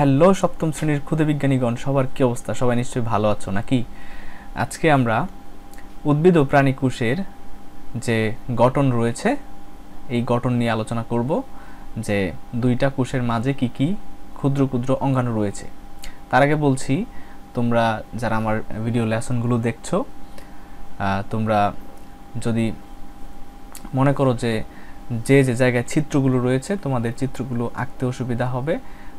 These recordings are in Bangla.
হ্যালো, সপ্তম শ্রেণির ক্ষুদে বিজ্ঞানীগণ, সবার কী অবস্থা? সবাই নিশ্চয়ই ভালো আছো নাকি? আজকে আমরা উদ্ভিদ ও প্রাণী কোষের যে গঠন রয়েছে, এই গঠন নিয়ে আলোচনা করব যে দুইটা কোষের মাঝে কি কি ক্ষুদ্র ক্ষুদ্র অঙ্গাণু রয়েছে। তার আগে বলছি, তোমরা যারা আমার ভিডিও লেসনগুলো দেখছ তোমরা যদি মনে করো যে যে যে জায়গায় চিত্রগুলো রয়েছে, তোমাদের চিত্রগুলো আঁকতে অসুবিধা হবে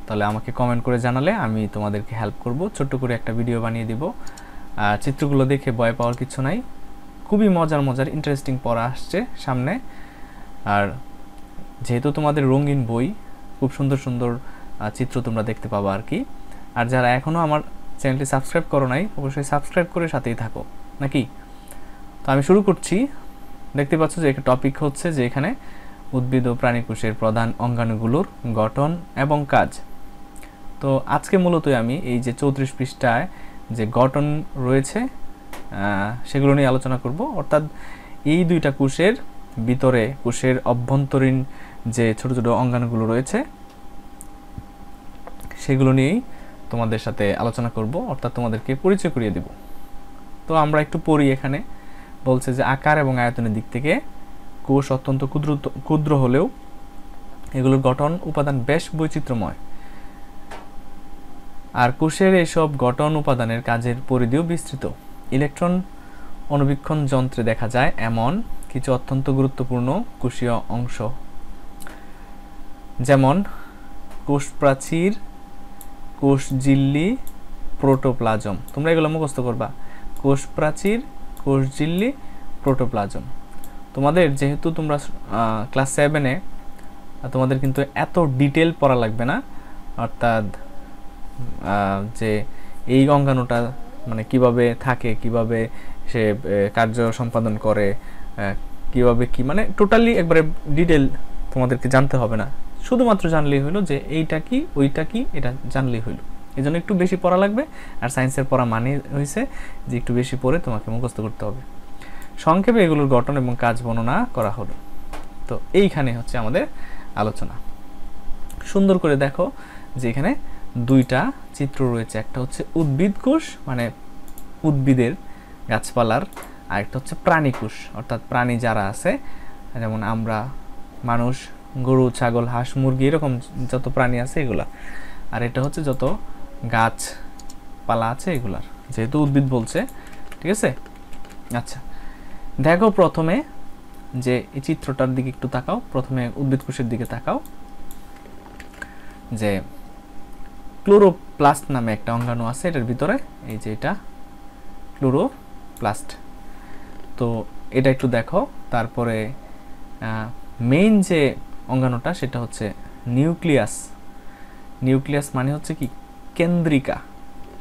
তাহলে আমাকে কমেন্ট করে জানালে আমি তোমাদেরকে হেল্প করব। ছোট্ট করে একটা ভিডিও বানিয়ে দিব। চিত্রগুলো দেখে ভয় পাওয়ার কিছু নাই। খুবই মজার মজার ইন্টারেস্টিং পড়া আসছে সামনে। আর যেহেতু তোমাদের রঙিন বই, খুব সুন্দর সুন্দর চিত্র তোমরা দেখতে পাবা আর কি। আর যারা এখনও আমার চ্যানেলটি সাবস্ক্রাইব করো নাই, অবশ্যই সাবস্ক্রাইব করে সাথেই থাকো। নাকি? তো আমি শুরু করছি। দেখতে পাচ্ছ যে একটা টপিক হচ্ছে যে এখানে উদ্ভিদ ও প্রাণী কোষের প্রধান অঙ্গাণুগুলোর গঠন এবং কাজ। তো আজকে মূলত আমি এই যে চৌত্রিশ পৃষ্ঠায় যে গঠন রয়েছে সেগুলো নিয়ে আলোচনা করব। অর্থাৎ এই দুইটা কোষের ভিতরে, কোষের অভ্যন্তরীণ যে ছোট ছোট অঙ্গাণুগুলো রয়েছে, সেগুলো নিয়েই তোমাদের সাথে আলোচনা করব। অর্থাৎ তোমাদেরকে পরিচয় করিয়ে দেব। তো আমরা একটু পড়ি এখানে। বলছে যে আকার এবং আয়তনের দিক থেকে কোষ অত্যন্ত ক্ষুদ্র ক্ষুদ্র হলেও এগুলোর গঠন উপাদান বেশ বৈচিত্র্যময়। আর কোষের এসব গঠন উপাদানের কাজের পরিধিও বিস্তৃত। ইলেকট্রন অনুবীক্ষণ যন্ত্রে দেখা যায় এমন কিছু অত্যন্ত গুরুত্বপূর্ণ কোষীয় অংশ। যেমন কোষ প্রাচীর কোষ ঝিল্লি প্রোটোপ্লাজম। তোমরা এগুলো মুখস্থ করবা। কোষ প্রাচীর কোষ ঝিল্লি প্রোটোপ্লাজম। তোমাদের যেহেতু তোমরা ক্লাস সেভেনে তোমাদের কিন্তু এত ডিটেল পড়া লাগবে না। অর্থাৎ যে এই অঙ্গাণুটা মানে কীভাবে থাকে, কীভাবে সে কার্য সম্পাদন করে কীভাবে কি মানে টোটালি একবারে ডিটেল তোমাদেরকে জানতে হবে না। শুধুমাত্র জানলেই হলো যে এইটা কি, ওইটা কি, এটা জানলেই হইল। এই জন্য একটু বেশি পড়া লাগবে, আর সায়েন্সের পড়া মানে হয়েছে যে একটু বেশি পড়ে তোমাকে মুখস্থ করতে হবে। সংক্ষেপে এগুলোর গঠন এবং কাজ বর্ণনা করা হলো। তো এইখানে হচ্ছে আমাদের আলোচনা। সুন্দর করে দেখো যে এখানে দুইটা চিত্র রয়েছে। একটা হচ্ছে উদ্ভিদ কোষ মানে উদ্ভিদের গাছপালার আর একটা হচ্ছে প্রাণী কোষ। অর্থাৎ প্রাণী যারা আছে, যেমন আমরা, মানুষ, গরু, ছাগল, হাঁস, মুরগি, এরকম যত প্রাণী আছে এগুলা। আর এটা হচ্ছে যত গাছপালা আছে এগুলার। যেহেতু উদ্ভিদ বলছে, ঠিক আছে? আচ্ছা দেখো প্রথমে যে এই চিত্রটার দিকে একটু তাকাও। প্রথমে উদ্ভিদ কোষের দিকে তাকাও। যে ক্লোরোপ্লাস্ট নামে একটা অঙ্গাণু আছে, এটার ভিতরে, এই যে এটা, ক্লোরোপ্লাস্ট। তো এটা একটু দেখো, তারপরে মেইন যে অঙ্গাণুটা, সেটা হচ্ছে নিউক্লিয়াস। নিউক্লিয়াস মানে হচ্ছে কি? কেন্দ্রিকা।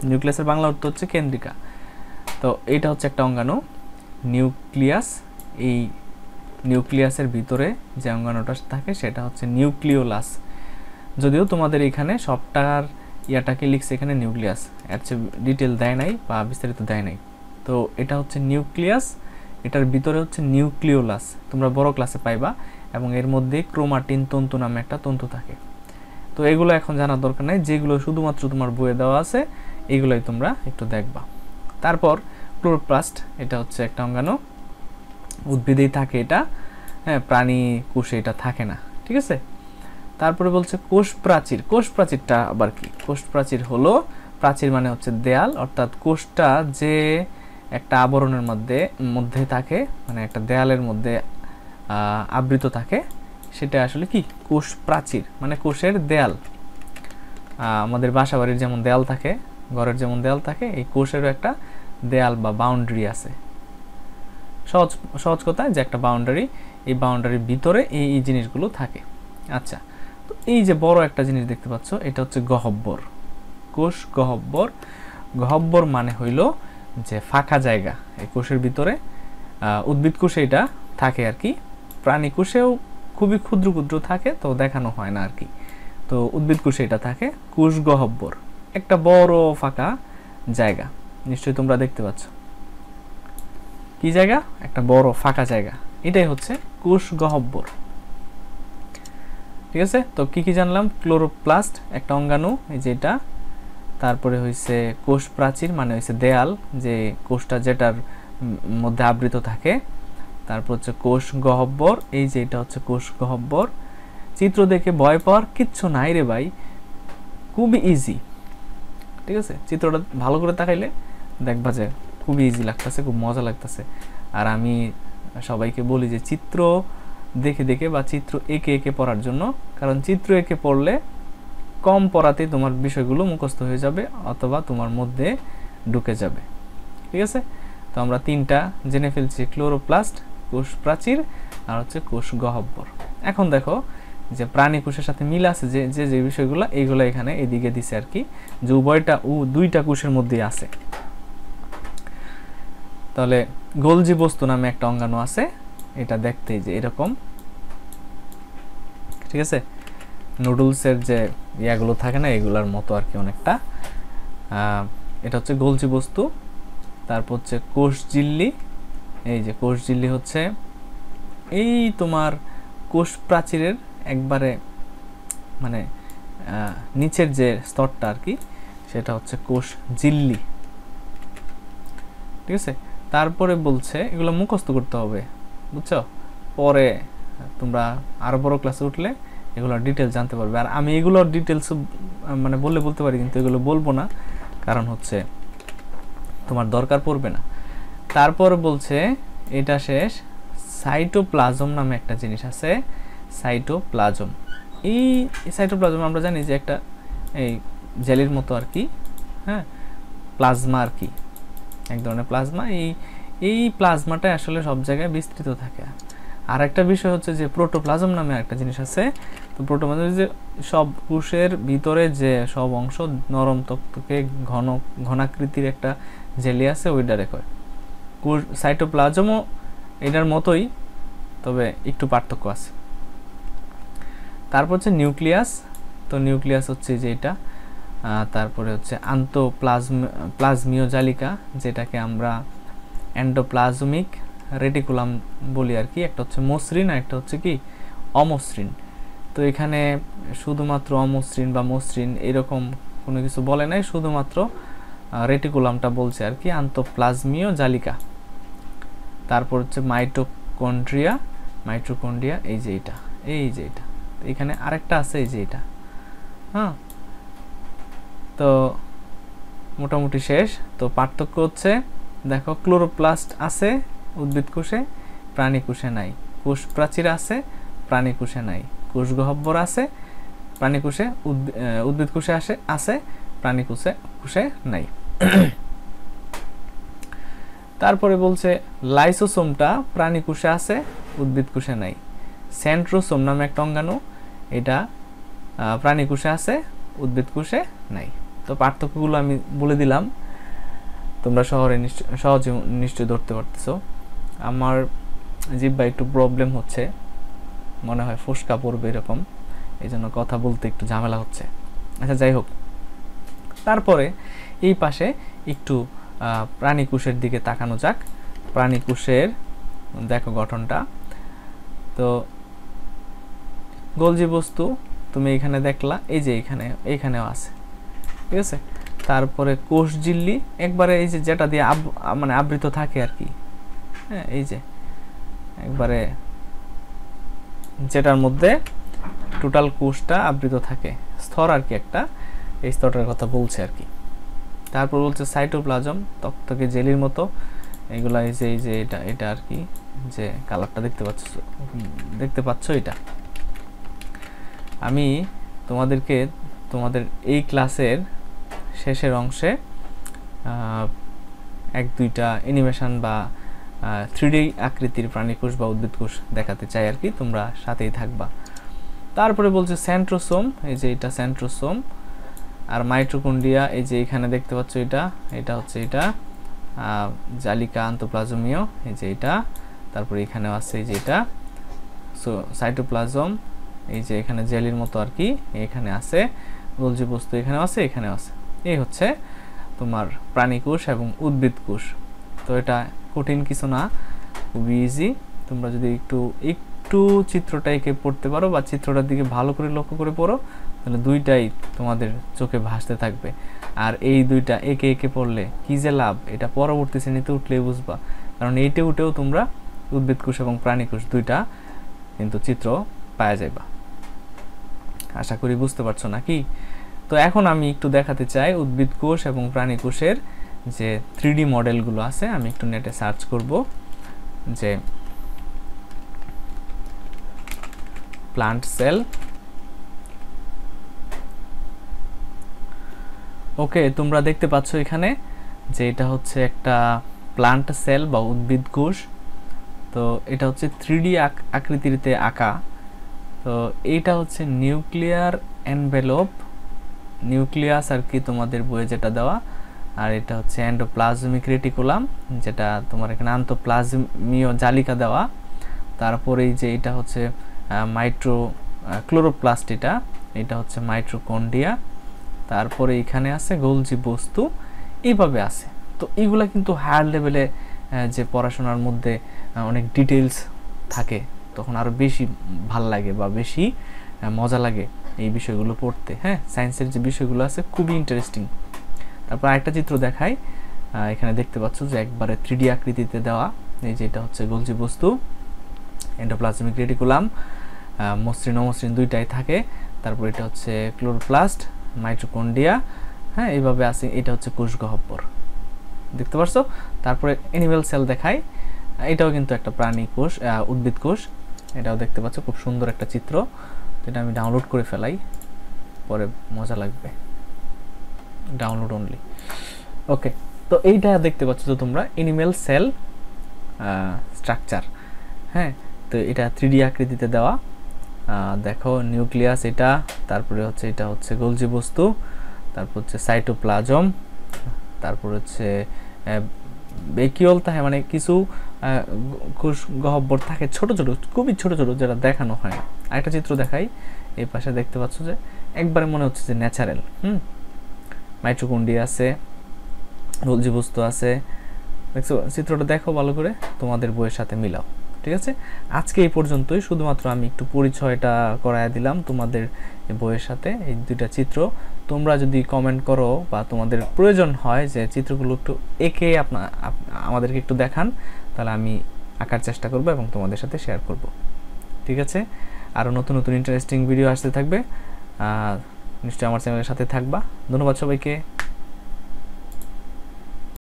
নিউক্লিয়াসের বাংলা অর্থ হচ্ছে কেন্দ্রিকা। তো এটা হচ্ছে একটা অঙ্গাণু, নিউক্লিয়াস। এই নিউক্লিয়াসের ভিতরে যে অঙ্গাণুটা থাকে, সেটা হচ্ছে নিউক্লিওলাস। যদিও তোমাদের এখানে সবটার ইয়াটাকে লিখছে এখানে নিউক্লিয়াস। এর চেয়ে ডিটেল দেয় নাই বা বিস্তারিত দেয় নাই। তো এটা হচ্ছে নিউক্লিয়াস, এটার ভিতরে হচ্ছে নিউক্লিওলাস। তোমরা বড় ক্লাসে পাইবা এবং এর মধ্যে ক্রোমাটিন তন্তু নামে একটা তন্তু থাকে। তো এগুলো এখন জানার দরকার নাই, যেগুলো শুধুমাত্র তোমার বইয়ে দেওয়া আছে, এগুলোই তোমরা একটু দেখবা। তারপর ক্লোরোপ্লাস্ট, এটা হচ্ছে একটা অঙ্গাণু। উদ্ভিদেই থাকে এটা হ্যাঁ প্রাণী কোষে এটা থাকে না, ঠিক আছে? তারপরে বলছে কোষ প্রাচীর। কোষ প্রাচীরটা আবার কি? কোষ প্রাচীর হলো, প্রাচীর মানে হচ্ছে দেয়াল, অর্থাৎ কোষটা যে একটা আবরণের মধ্যে মধ্যে থাকে মানে একটা দেয়ালের মধ্যে আবৃত থাকে, সেটা আসলে কি? কোষ প্রাচীর মানে কোষের দেয়াল। আমাদের বাসা বাড়ির যেমন দেয়াল থাকে, ঘরের যেমন দেয়াল থাকে, এই কোষেরও একটা দেয়াল বা বাউন্ডারি আছে। সহজ সহজ কথায় যে একটা বাউন্ডারি এই বাউন্ডারির ভিতরে এই এই জিনিসগুলো থাকে। আচ্ছা এই যে বড় একটা জিনিস দেখতে পাচ্ছ, এটা হচ্ছে গহব্বর। কোষ গহব্বর। গহব্বর মানে হইল যে ফাঁকা জায়গা, এই কোষের ভিতরে। উদ্ভিদ কোষে এটা থাকে আর কি। প্রাণী কোষেও খুবই ক্ষুদ্র ক্ষুদ্র থাকে, তো দেখানো হয় না আর কি। তো উদ্ভিদ কোষে এটা থাকে, কোষ গহব্বর। একটা বড় ফাঁকা জায়গা, নিশ্চয়ই তোমরা দেখতে পাচ্ছ। কি জায়গা? একটা বড় ফাঁকা জায়গা। এটাই হচ্ছে কোষ গহব্বর। ঠিক আছে? তো কি কি জানলাম? ক্লোরোপ্লাস্ট, একটা অঙ্গাণু, এই যে তারপরে হয়েছে কোষ প্রাচীর মানে হয়েছে দেয়াল, যে কোষটা যেটার মধ্যে আবৃত থাকে। তারপর হচ্ছে কোষ গহব্বর, এই যে এটা হচ্ছে কোষ গহব্বর। চিত্র দেখে ভয় পাওয়ার কিচ্ছু নাই রে ভাই। খুবই ইজি ঠিক আছে? চিত্রটা ভালো করে তাকাইলে দেখবা যে খুবই ইজি লাগতেছে, খুব মজা লাগতেছে। আর আমি সবাইকে বলি যে চিত্র দেখে দেখে বা চিত্র এঁকে এঁকে পড়ার জন্য। কারণ চিত্র এঁকে পড়লে কম পড়াতে তোমার বিষয়গুলো মুখস্থ হয়ে যাবে অথবা তোমার মধ্যে ঢুকে যাবে। ঠিক আছে? তো আমরা তিনটা জেনে ফেলছি, ক্লোরোপ্লাস্ট, কোষ প্রাচীর আর হচ্ছে কোষ গহব্বর। এখন দেখো যে প্রাণী কোষের সাথে মিল আছে যে যে যে বিষয়গুলো এইগুলো এখানে এদিকে দিছে আর কি, যে উভয়টা উ, দুইটা কোষের মধ্যেই আছে। তাহলে গোলজি বস্তু নামে একটা অঙ্গাণু আছে। এটা দেখতে যে এরকম। ঠিক আছে? নুডলসের যে ইয়াগুলো থাকে না, এগুলোর মতো আর কি অনেকটা। এটা হচ্ছে গোলজি বস্তু। তারপর হচ্ছে কোষ জিল্লি। এই যে কোষ জিল্লি হচ্ছে এই তোমার কোষ প্রাচীরের একবারে মানে নিচের যে স্তরটা আর কি, সেটা হচ্ছে কোষ জিল্লি। ঠিক আছে? তারপরে বলছে, এগুলো মুখস্থ করতে হবে। বুঝছ? পরে তোমরা আরও বড় ক্লাসে উঠলে এগুলো ডিটেলস জানতে পারবে। আর আমি এগুলোর ডিটেলস মানে বললে বলতে পারি, কিন্তু এগুলো বলব না। কারণ হচ্ছে তোমার দরকার পড়বে না। তারপর বলছে, এটা শেষ সাইটোপ্লাজম নামে একটা জিনিস আছে সাইটোপ্লাজম এই সাইটোপ্লাজম আমরা জানি যে একটা, এই জেলির মতো আর কি হ্যাঁ? প্লাজমা আর কি। এক ধরনের প্লাজমা এই এই প্লাজমাটা আসলে সব জায়গায় বিস্তৃত থাকে। আর একটা বিষয় হচ্ছে যে প্রোটোপ্লাজম নামে একটা জিনিস আছে। তো প্রোটোপ্লাজম যে সব কোষের ভিতরে যে সব অংশ নরম তক্তকে ঘন, ঘনাকৃতির একটা জেলি আছে ওইটারে কয় কোষ, সাইটোপ্লাজমও এটার মতোই, তবে একটু পার্থক্য আছে। তারপর হচ্ছে নিউক্লিয়াস। তো নিউক্লিয়াস হচ্ছে যে এটা। তারপরে হচ্ছে আন্তঃপ্লাজম, প্লাজমীয় জালিকা, যেটাকে আমরা অ্যান্ডোপ্লাজমিক রেটিকুলাম বলি আর কি, একটা হচ্ছে মসৃণ আর একটা হচ্ছে কি অমসৃণ। তো এখানে শুধুমাত্র অমসৃণ বা মসৃণ এরকম কোনো কিছু বলে নাই, শুধুমাত্র রেটিকুলামটা বলছে আর কি, আন্তঃপ্লাজমীয় জালিকা। তারপর হচ্ছে মাইটোকন্ড্রিয়া মাইটোকন্ড্রিয়া, এই যে এটা, এই যে এটা এখানে আরেকটা আছে, এই যে এটা হ্যাঁ? তো মোটামুটি শেষ, তো পার্থক্য হচ্ছে দেখো, ক্লোরোপ্লাস্ট আছে, উদ্ভিদ কোষে, প্রাণী কোষে নাই। কোষ প্রাচীর আছে, প্রাণী কোষে নাই। কোষ গহ্বর আছে, প্রাণী কোষে উদ্ভিদ কোষে আসে, আছে, প্রাণী কোষে কোষে নাই। তারপরে বলছে, লাইসোসোমটা প্রাণী কোষে আছে, উদ্ভিদ কোষে নাই। সেন্ট্রোসোম নামে একটা অঙ্গাণু, এটা প্রাণী কোষে আছে, উদ্ভিদ কোষে নাই। তো পার্থক্যগুলো আমি বলে দিলাম। তোমরা শহরে সহজে নিশ্চয়ই ধরতে পারতেছো। আমার জিব্বা একটু প্রবলেম হচ্ছে। মনে হয় ফুসকা পড়বে এরকম। এই জন্য কথা বলতে একটু ঝামেলা হচ্ছে। আচ্ছা যাই হোক। তারপরে এই পাশে একটু প্রাণী কোষের দিকে তাকানো যাক। প্রাণী কোষের দেখো গঠনটা। তো গোলজি বস্তু তুমি এখানে দেখলা, এই যে এখানে এইখানেও আছে। ঠিক আছে? তারপরে কোষ জিল্লি, একবারে এই যে যেটা দিয়ে আব মানে আবৃত থাকে আর কি। হ্যাঁ এই যে, একবারে যেটার মধ্যে টোটাল কোষটা আবৃত থাকে। স্তর আর কি একটা, এই স্তরটার কথা বলছে আর কি। তারপর বলছে সাইটোপ্লাজম, তক্তকে জেলির মতো, এগুলা এই যে এই যে এটা এটা আর কি, যে কালারটা দেখতে পাচ্ছ দেখতে পাচ্ছ এটা। আমি তোমাদেরকে, তোমাদের এই ক্লাসের শেষের অংশে এক দুইটা অ্যানিমেশন বা থ্রিডি আকৃতির প্রাণীকোষ বা উদ্ভিদ কোষ দেখাতে চাই আর কি, তোমরা সাথেই থাকবা। তারপরে বলছে স্যান্ট্রোসোম এই যে এটা স্যান্ট্রোসোম আর মাইট্রোকুন্ডিয়া এই যে এখানে দেখতে পাচ্ছ এটা এটা হচ্ছে এটা। জালিকা আন্তপ্লাজমীয়, এই যে এটা। তারপরে এখানেও আছে এই যে এটা। সো, সাইটোপ্লাজম, এই যে এখানে জেলির মতো আর কি, এখানে আছে। গোলজি বস্তু এখানেও আছে এখানেও আছে। এই হচ্ছে তোমার প্রাণী কোষ এবং উদ্ভিদ কোষ। তো এটা কঠিন কিছু না, খুবই ইজি তোমরা যদি একটু একটু চিত্রটা এঁকে পড়তে পারো বা চিত্রটার দিকে ভালো করে লক্ষ্য করে পড়ো, তাহলে দুইটাই তোমাদের চোখে ভাসতে থাকবে। আর এই দুইটা একে একে পড়লে কি যে লাভ? এটা পরবর্তী শ্রেণীতে উঠলেই বুঝবা। কারণ এইটে উঠেও তোমরা উদ্ভিদ কোষ এবং প্রাণী কোষ দুইটা কিন্তু চিত্র পাওয়া যাইবা। আশা করি বুঝতে পারছ নাকি? তো এখন আমি একটু দেখাতে চাই উদ্ভিদ কোষ এবং প্রাণী কোষের যে থ্রি মডেলগুলো আছে, আমি একটু নেটে সার্চ করব যে প্লান্ট সেল। ওকে, তোমরা দেখতে পাচ্ছ এখানে যে এটা হচ্ছে একটা প্লান্ট সেল বা উদ্ভিদ কোষ। তো এটা হচ্ছে থ্রিডি আকৃতিতে আঁকা। তো এইটা হচ্ছে নিউক্লিয়ার এনভেলপ নিউক্লিয়াস আর কি তোমাদের বইয়ে যেটা দেওয়া। আর এটা হচ্ছে অ্যান্ডোপ্লাজমিক রেটিকুলাম, যেটা তোমার এখানে আন্তঃপ্লাজমীয় জালিকা দেওয়া। তারপরে এই যে এটা হচ্ছে মাইট্রো ক্লোরোপ্লাস্ট এটা। এটা হচ্ছে মাইট্রোকন্ডিয়া তারপরে এখানে আছে গোলজি বস্তু। এইভাবে আছে। তো এইগুলা কিন্তু হায়ার লেভেলে যে পড়াশোনার মধ্যে অনেক ডিটেলস থাকে। তখন আরও বেশি ভালো লাগে বা বেশি মজা লাগে। এই বিষয়গুলো পড়তে হ্যাঁ? সায়েন্সের যে বিষয়গুলো আছে খুবই ইন্টারেস্টিং তারপর আরেকটা চিত্র দেখাই। এখানে দেখতে পাচ্ছ যে একবারে থ্রিডি আকৃতিতে দেওয়া, এই যে এটা হচ্ছে গলজি বস্তু এন্ডোপ্লাজমিক রেটিকুলাম মসৃণ অমসৃণ দুইটাই থাকে। তারপর এটা হচ্ছে ক্লোরোপ্লাস্ট মাইট্রোকন্ডিয়া হ্যাঁ? এইভাবে আছে, এটা হচ্ছে কোষ গহ্বর দেখতে পারছ? তারপরে অ্যানিমেল সেল দেখায় এটাও কিন্তু একটা প্রাণী কোষ উদ্ভিদ কোষ। এটাও দেখতে পাচ্ছ, খুব সুন্দর একটা চিত্র। এটা আমি ডাউনলোড করে ফেলাই, পরে মজা লাগবে। ডাউনলোড অনলি ওকে তো এইটা দেখতে পাচ্ছ তো তোমরা এনিমেল সেল স্ট্রাকচার হ্যাঁ তো এটা থ্রিডি আকৃতিতে দেওয়া। দেখো নিউক্লিয়াস এটা, তারপরে হচ্ছে এটা হচ্ছে গলজি বস্তু তারপর হচ্ছে সাইটোপ্লাজম তারপর হচ্ছে বেকিওল থাকে মানে কিছু কোষ গহব্বর থাকে ছোট ছোট, খুবই ছোট ছোট যেটা দেখানো হয়। না আরেকটা চিত্র দেখাই, এই পাশে দেখতে পাচ্ছ যে একবারে মনে হচ্ছে যে ন্যাচারাল হুম? মাইট্রোকুন্ডি আছে বস্তু আছে। দেখছ, চিত্রটা দেখো ভালো করে, তোমাদের বইয়ের সাথে মিলাও, ঠিক আছে? আজকে এই পর্যন্তই, শুধুমাত্র আমি একটু পরিচয়টা করায় দিলাম তোমাদের বইয়ের সাথে, এই দুইটা চিত্র। তোমরা যদি কমেন্ট করো বা তোমাদের প্রয়োজন হয় যে চিত্রগুলো একটু এঁকে আপনা আমাদেরকে একটু দেখান তাহলে আমি আঁকার চেষ্টা করব এবং তোমাদের সাথে শেয়ার করব। ঠিক আছে? আরও নতুন নতুন ইন্টারেস্টিং ভিডিও আসতে থাকবে। নিশ্চয়ই আমার চ্যানেলের সাথে থাকবা। ধন্যবাদ সবাইকে।